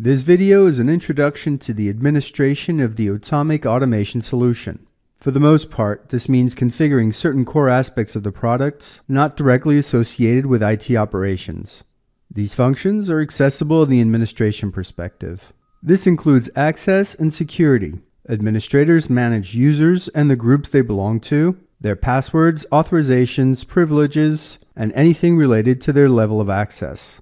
This video is an introduction to the administration of the Automic Automation solution. For the most part, this means configuring certain core aspects of the products not directly associated with IT operations. These functions are accessible in the administration perspective. This includes access and security. Administrators manage users and the groups they belong to, their passwords, authorizations, privileges, and anything related to their level of access.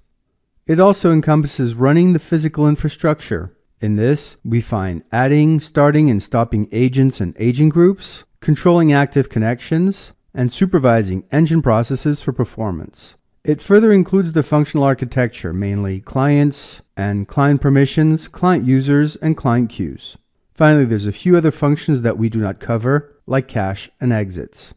It also encompasses running the physical infrastructure. In this, we find adding, starting, and stopping agents and agent groups, controlling active connections, and supervising engine processes for performance. It further includes the functional architecture, mainly clients and client permissions, client users, and client queues. Finally, there's a few other functions that we do not cover, like cache and exits.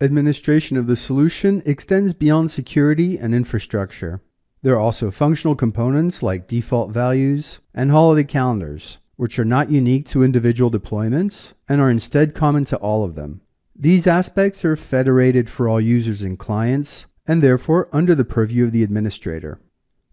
Administration of the solution extends beyond security and infrastructure. There are also functional components like default values and holiday calendars, which are not unique to individual deployments and are instead common to all of them. These aspects are federated for all users and clients and therefore under the purview of the administrator.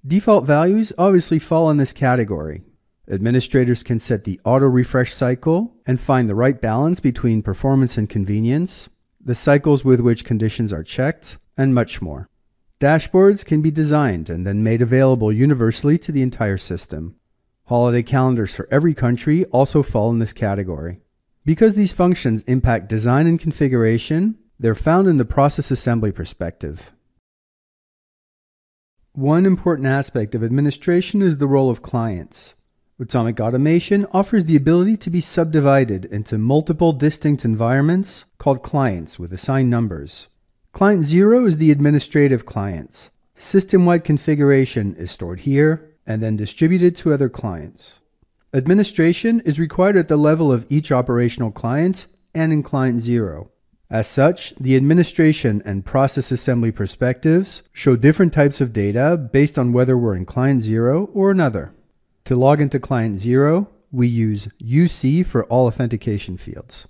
Default values obviously fall in this category. Administrators can set the auto refresh cycle and find the right balance between performance and convenience the cycles with which conditions are checked, and much more. Dashboards can be designed and then made available universally to the entire system. Holiday calendars for every country also fall in this category. Because these functions impact design and configuration, they're found in the process assembly perspective. One important aspect of administration is the role of clients. Automic automation offers the ability to be subdivided into multiple distinct environments called clients with assigned numbers. Client 0 is the administrative clients. System-wide configuration is stored here and then distributed to other clients. Administration is required at the level of each operational client and in client 0. As such, the administration and process assembly perspectives show different types of data based on whether we're in client 0 or another. To log into client 0, we use UC for all authentication fields.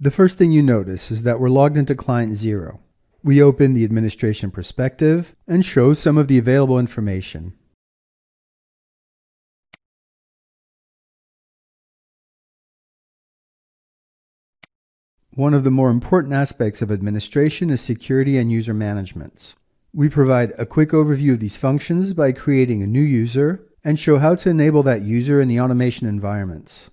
The first thing you notice is that we're logged into client 0. We open the administration perspective and show some of the available information. One of the more important aspects of administration is security and user management. We provide a quick overview of these functions by creating a new user and show how to enable that user in the automation environments.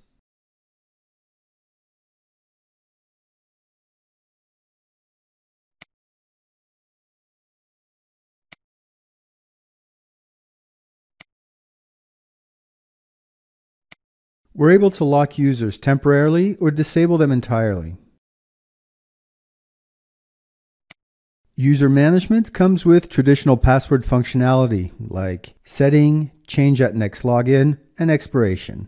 We're able to lock users temporarily or disable them entirely. User management comes with traditional password functionality like setting, change at next login, and expiration.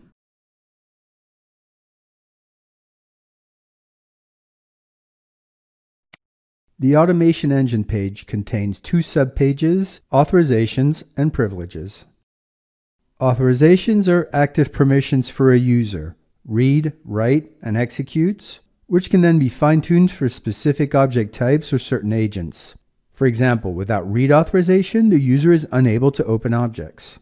The Automation Engine page contains two subpages, authorizations and privileges. Authorizations are active permissions for a user, read, write, and executes, which can then be fine-tuned for specific object types or certain agents. For example, without read authorization, the user is unable to open objects.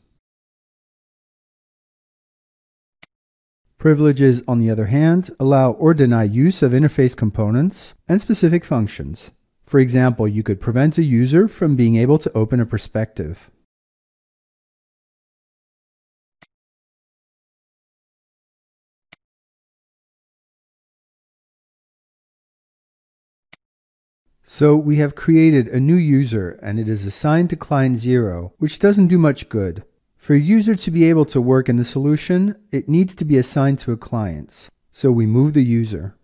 Privileges, on the other hand, allow or deny use of interface components and specific functions. For example, you could prevent a user from being able to open a perspective. So we have created a new user and it is assigned to client 0, which doesn't do much good. For a user to be able to work in the solution, it needs to be assigned to a client. So we move the user.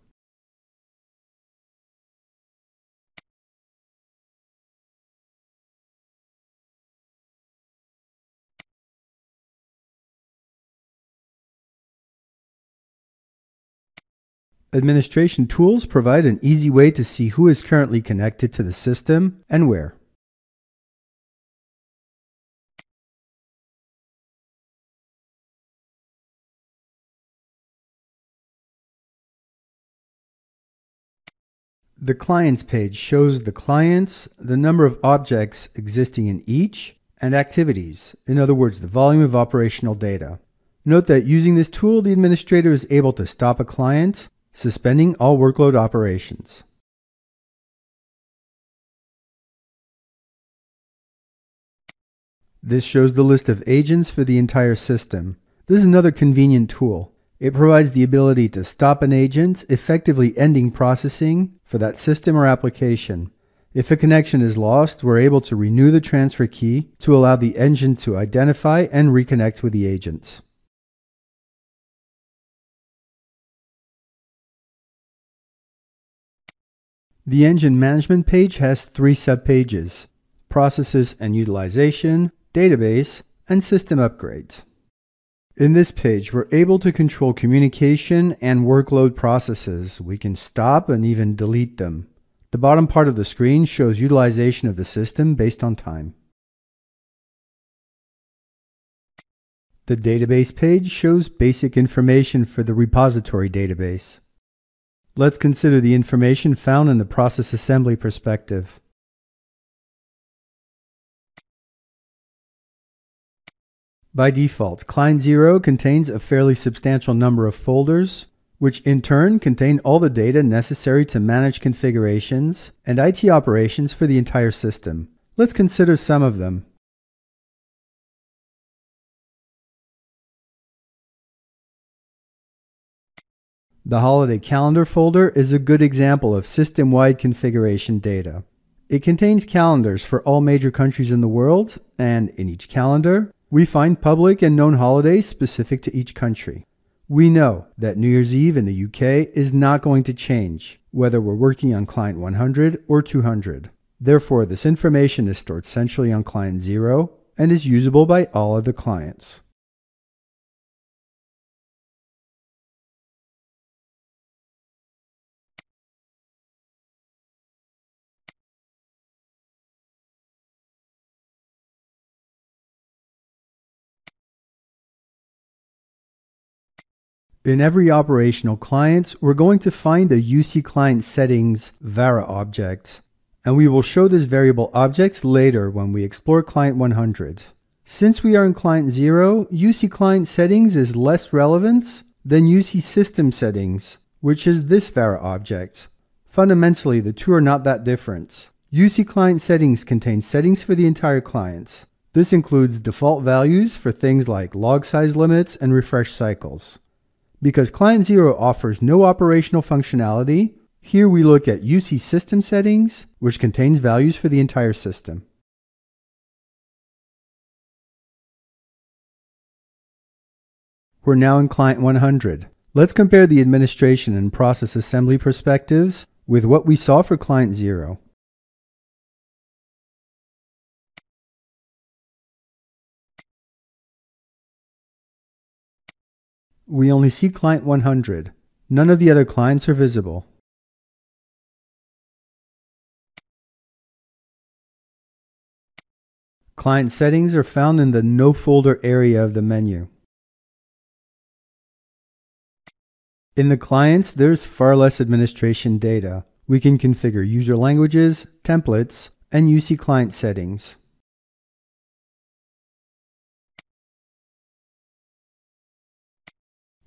Administration tools provide an easy way to see who is currently connected to the system and where. The Clients page shows the clients, the number of objects existing in each, and activities, in other words, the volume of operational data. Note that using this tool, the administrator is able to stop a client, suspending all workload operations. This shows the list of agents for the entire system. This is another convenient tool. It provides the ability to stop an agent, effectively ending processing for that system or application. If a connection is lost, we're able to renew the transfer key to allow the engine to identify and reconnect with the agent. The engine management page has three subpages, processes and utilization, database, and system upgrades. In this page, we're able to control communication and workload processes. We can stop and even delete them. The bottom part of the screen shows utilization of the system based on time. The database page shows basic information for the repository database. Let's consider the information found in the process assembly perspective. By default, Client 0 contains a fairly substantial number of folders, which in turn contain all the data necessary to manage configurations and IT operations for the entire system. Let's consider some of them. The holiday calendar folder is a good example of system-wide configuration data. It contains calendars for all major countries in the world, and in each calendar, we find public and known holidays specific to each country. We know that New Year's Eve in the UK is not going to change, whether we're working on client 100 or 200. Therefore, this information is stored centrally on client 0 and is usable by all other clients. In every operational client, we're going to find a UC client settings Vara object, and we will show this variable object later when we explore client 100. Since we are in client 0, UC client settings is less relevant than UC system settings, which is this Vara object. Fundamentally, the two are not that different. UC client settings contains settings for the entire client. This includes default values for things like log size limits and refresh cycles. Because Client 0 offers no operational functionality, here we look at UC system settings, which contains values for the entire system. We're now in Client 100. Let's compare the administration and process assembly perspectives with what we saw for Client 0. We only see client 100. None of the other clients are visible. Client settings are found in the No Folder area of the menu. In the clients, there's far less administration data. We can configure user languages, templates, and UC client settings.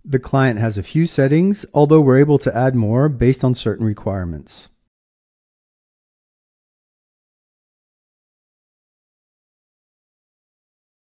The client has a few settings, although we're able to add more based on certain requirements.